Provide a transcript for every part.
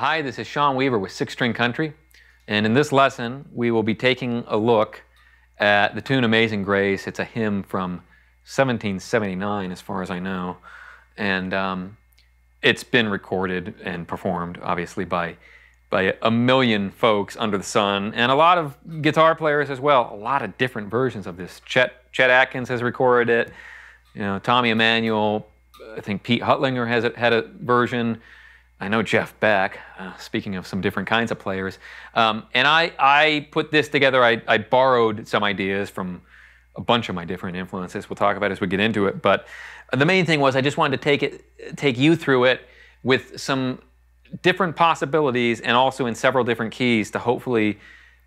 Hi, this is Sean Weaver with Six String Country, and in this lesson we will be taking a look at the tune Amazing Grace. It's a hymn from 1779, as far as I know, and um, it's been recorded and performed, obviously, by by a million folks under the sun, and a lot of guitar players as well. A lot of different versions of this. Chet Chet Atkins has recorded it. You know, Tommy Emmanuel. I think Pete Huttlinger has had a version. I know Jeff Beck, uh, speaking of some different kinds of players. Um, and I, I put this together, I, I borrowed some ideas from a bunch of my different influences we'll talk about as we get into it. But the main thing was I just wanted to take it, take you through it with some different possibilities and also in several different keys to hopefully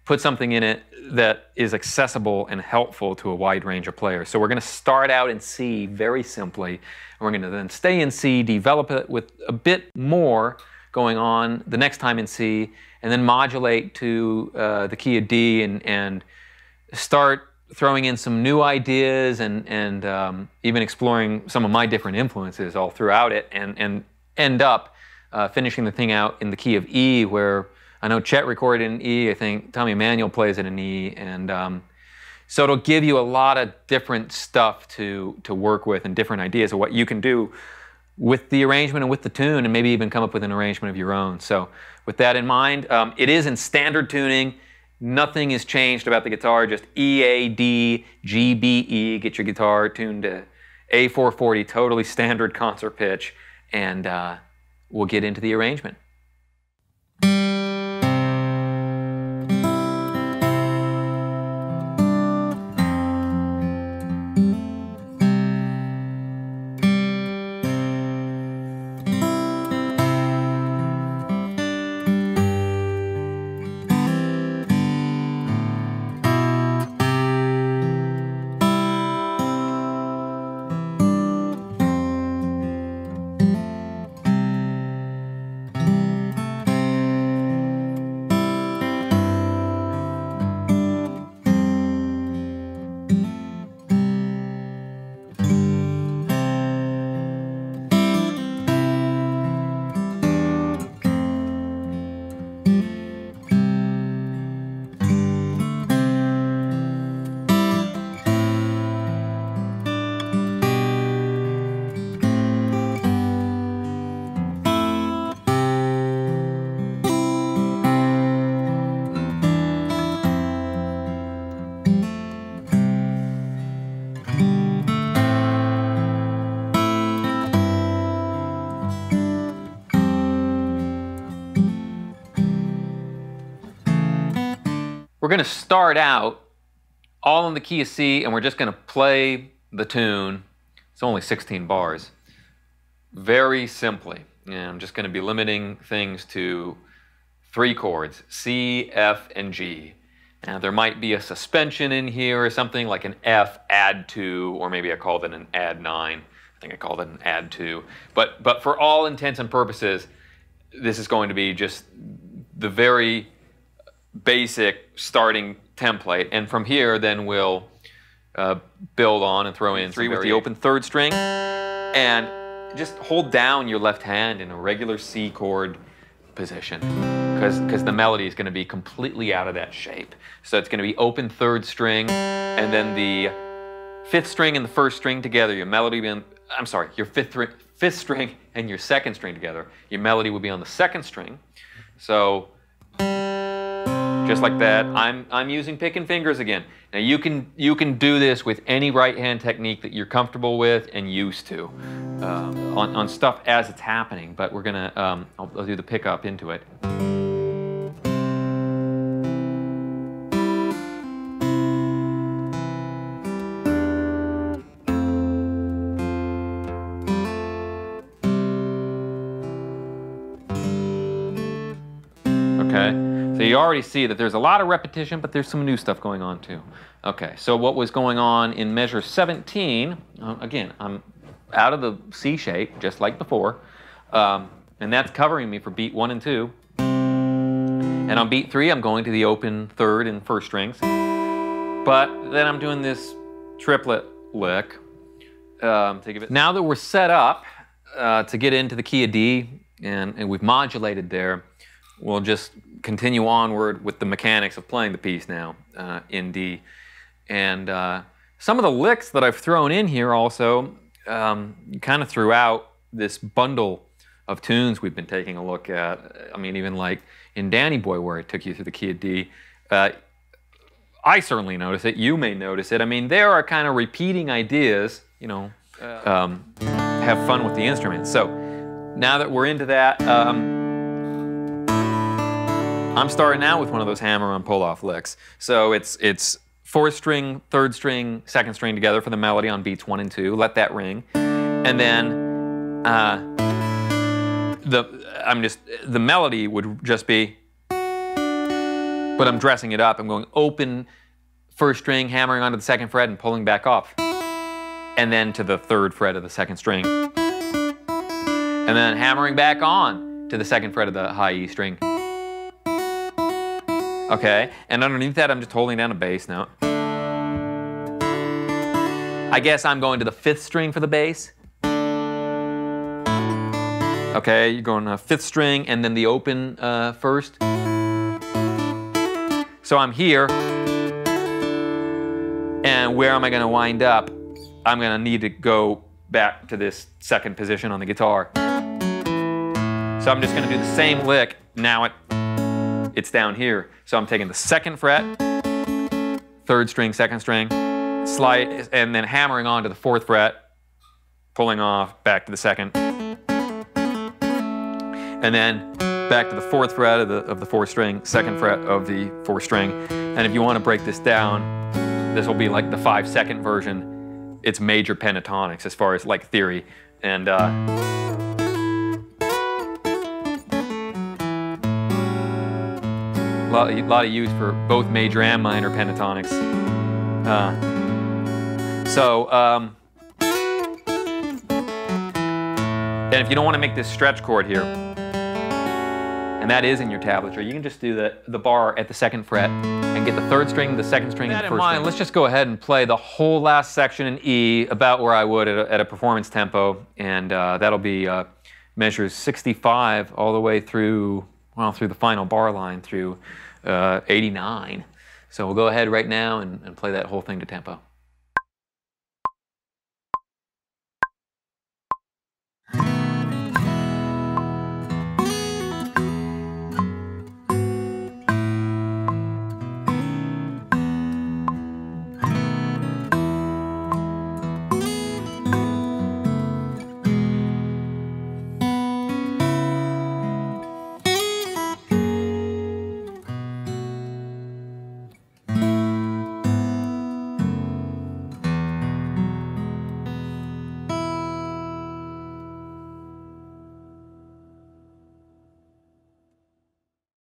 put something in it that is accessible and helpful to a wide range of players. So we're going to start out in C very simply, and we're going to then stay in C, develop it with a bit more going on the next time in C, and then modulate to uh, the key of D and, and start throwing in some new ideas and, and um, even exploring some of my different influences all throughout it and, and end up uh, finishing the thing out in the key of E where I know Chet recorded in E. I think Tommy Emmanuel plays it in E, and um, so it'll give you a lot of different stuff to to work with and different ideas of what you can do with the arrangement and with the tune, and maybe even come up with an arrangement of your own. So with that in mind, um, it is in standard tuning. Nothing is changed about the guitar. Just E A D G B E. Get your guitar tuned to A440, totally standard concert pitch, and uh, we'll get into the arrangement. Going to start out all in the key of C, and we're just going to play the tune. It's only 16 bars. Very simply. And I'm just going to be limiting things to three chords, C, F, and G. Now, there might be a suspension in here or something like an F add 2, or maybe I called it an add 9. I think I called it an add 2. But, but for all intents and purposes, this is going to be just the very basic starting template. And from here, then we'll uh, build on and throw in three with the open third string. And just hold down your left hand in a regular C chord position because cause the melody is going to be completely out of that shape. So it's going to be open third string and then the fifth string and the first string together. Your melody will be on, I'm sorry, your fifth, fifth string and your second string together. Your melody will be on the second string. So just like that. I'm, I'm using picking fingers again. Now you can, you can do this with any right hand technique that you're comfortable with and used to um, on, on stuff as it's happening, but we're gonna, um, I'll, I'll do the pickup into it. You already see that there's a lot of repetition, but there's some new stuff going on too. Okay, so what was going on in measure 17, uh, again, I'm out of the C shape, just like before, um, and that's covering me for beat one and two. And on beat three, I'm going to the open third and first strings. But then I'm doing this triplet lick. Um, now that we're set up uh, to get into the key of D, and, and we've modulated there, we'll just continue onward with the mechanics of playing the piece now uh, in D. And uh, some of the licks that I've thrown in here also um, kind of throughout this bundle of tunes we've been taking a look at. I mean, even like in Danny Boy, where I took you through the key of D, uh, I certainly notice it. You may notice it. I mean, there are kind of repeating ideas, you know, um, have fun with the instrument. So now that we're into that, um, I'm starting out with one of those hammer-on pull-off licks. So it's it's fourth string, third string, second string together for the melody on beats one and two. Let that ring, and then uh, the I'm just the melody would just be, but I'm dressing it up. I'm going open first string, hammering onto the second fret and pulling back off, and then to the third fret of the second string, and then hammering back on to the second fret of the high E string. Okay, and underneath that, I'm just holding down a bass note. I guess I'm going to the fifth string for the bass. Okay, you're going to fifth string and then the open uh, first. So I'm here, and where am I going to wind up? I'm going to need to go back to this second position on the guitar. So I'm just going to do the same lick. Now it, it's down here. So I'm taking the second fret, third string, second string, slide, and then hammering on to the fourth fret, pulling off, back to the second, and then back to the fourth fret of the, of the fourth string, second fret of the fourth string. And if you want to break this down, this will be like the five second version. It's major pentatonics as far as like theory. And uh, lot, a lot of use for both major and minor pentatonics. Uh, so, um, and if you don't want to make this stretch chord here, and that is in your tablature, you can just do the, the bar at the second fret and get the third string, the second string, and the first mind, string. Let's just go ahead and play the whole last section in E about where I would at a, at a performance tempo, and uh, that'll be uh, measures 65 all the way through, well, through the final bar line through uh, 89. So we'll go ahead right now and, and play that whole thing to tempo.